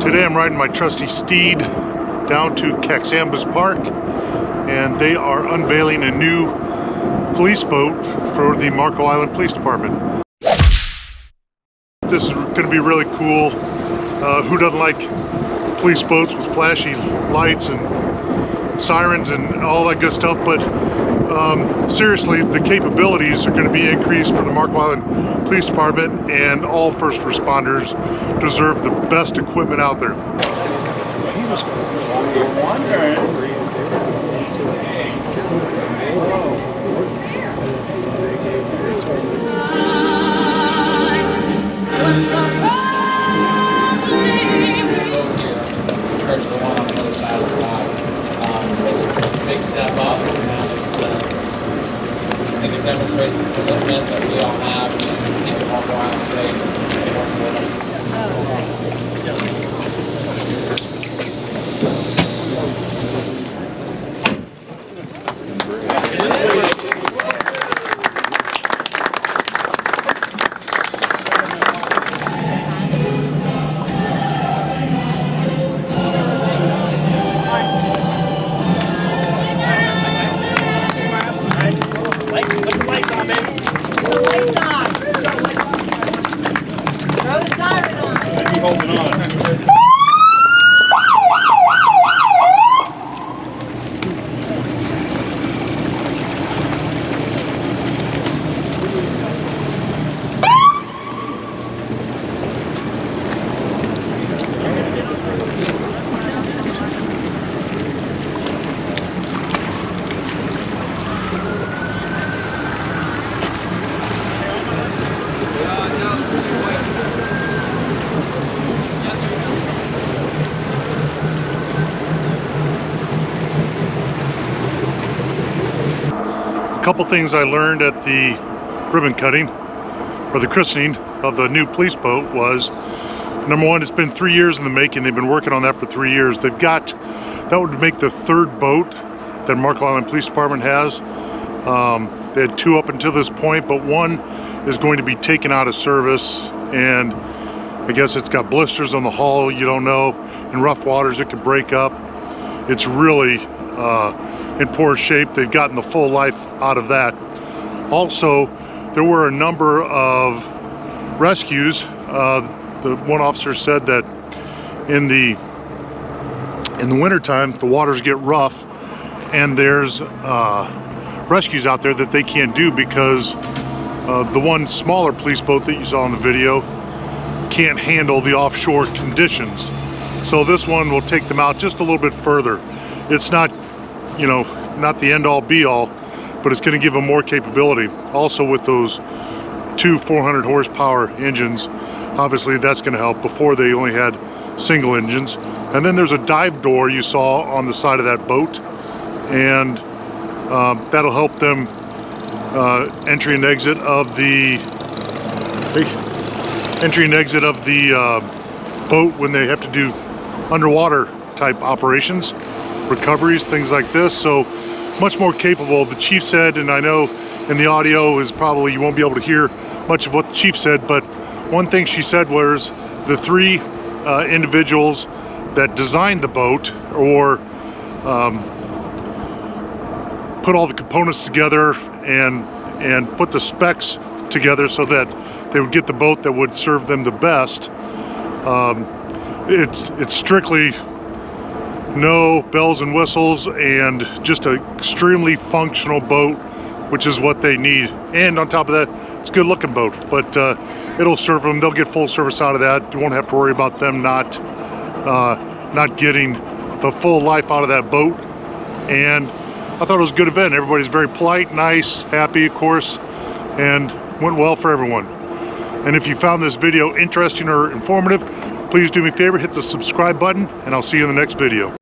Today I'm riding my trusty steed down to Caxambas Park and they are unveiling a new police boat for the Marco Island Police Department. This is going to be really cool. Uh, who doesn't like police boats with flashy lights and sirens and all that good stuff but um, seriously the capabilities are going to be increased for the Marco Island Police Department and all first responders deserve the best equipment out there. Um, step up, and it's, uh, it's, I think it demonstrates the commitment that we all have to keeping Marco Island safe and working. Siren on. Couple things I learned at the ribbon cutting or the christening of the new police boat was number one, it's been three years in the making. They've been working on that for three years. They've got that would make the third boat that Marco Island Police Department has. Um, they had two up until this point, but one is going to be taken out of service and I guess it's got blisters on the hull. You don't know. In rough waters, it could break up. It's really uh, in poor shape. They've gotten the full life out of that. Also, there were a number of rescues. Uh, the one officer said that in the in the wintertime, the waters get rough, and there's uh, rescues out there that they can't do because uh, the one smaller police boat that you saw in the video can't handle the offshore conditions. So this one will take them out just a little bit further. It's not, you know, not the end all be all, but it's going to give them more capability. Also with those two 400 horsepower engines, obviously that's going to help. Before they only had single engines. And then there's a dive door you saw on the side of that boat, and um, that'll help them uh, entry and exit of the entry and exit of the uh, boat when they have to do underwater type operations, recoveries, things like this. So much more capable. The chief said, and I know in the audio is probably you won't be able to hear much of what the chief said, but one thing she said was the three uh, individuals that designed the boat or um, put all the components together and and put the specs together so that they would get the boat that would serve them the best. Um, it's it's strictly no bells and whistles and just an extremely functional boat, which is what they need. And on top of that, it's a good looking boat, but uh, it'll serve them. They'll get full service out of that. You won't have to worry about them not uh, not getting the full life out of that boat. And I thought it was a good event. Everybody's very polite, nice, happy, of course, and went well for everyone. And if you found this video interesting or informative, please do me a favor, hit the subscribe button, and I'll see you in the next video.